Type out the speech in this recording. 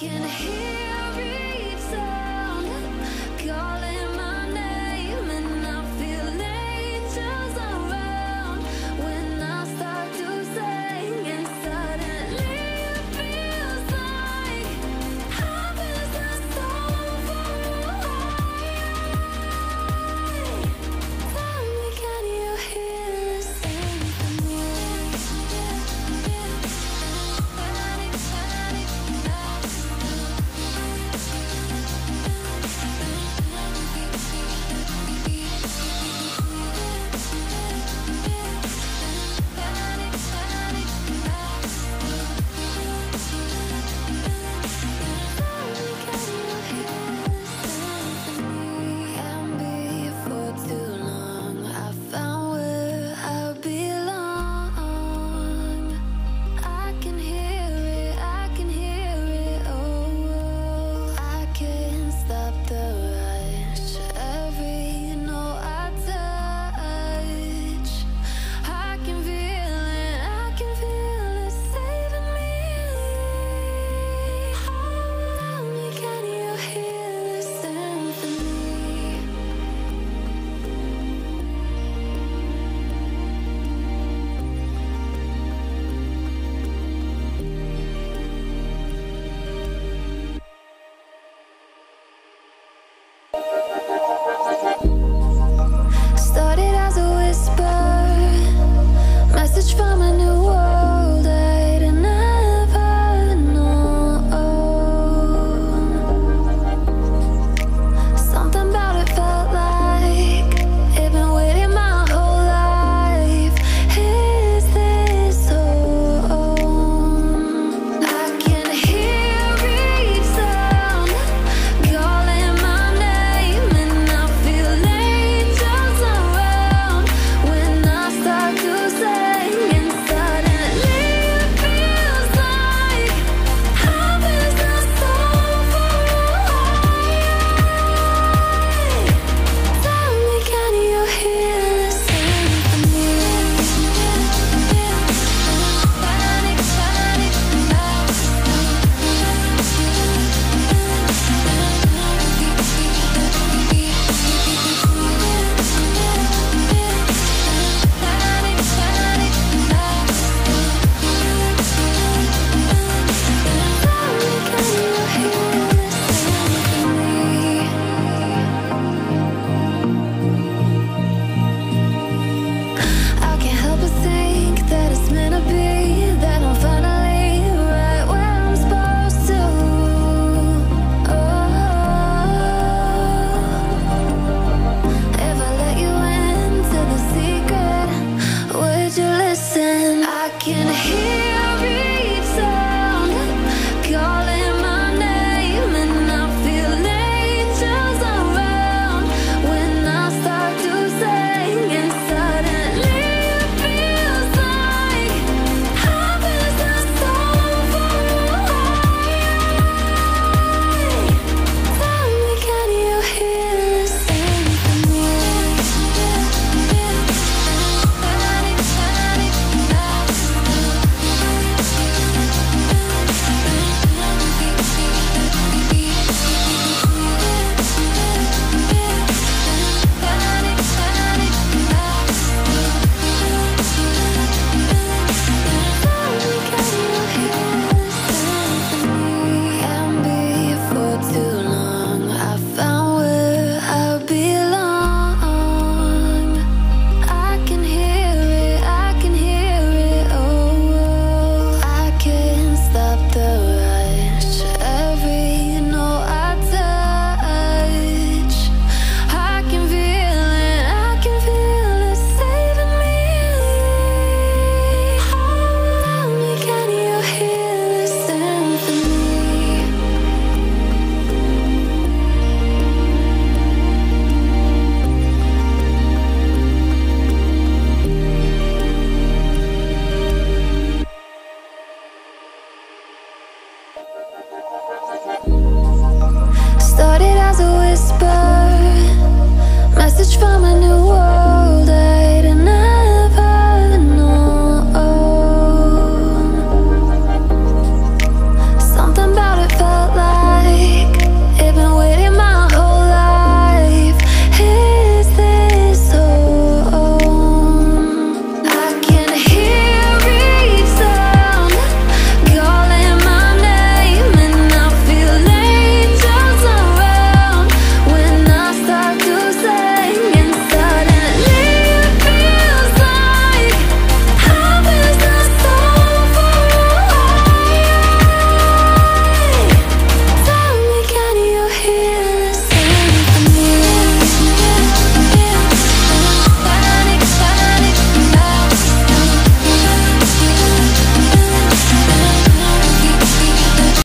can hear message from a new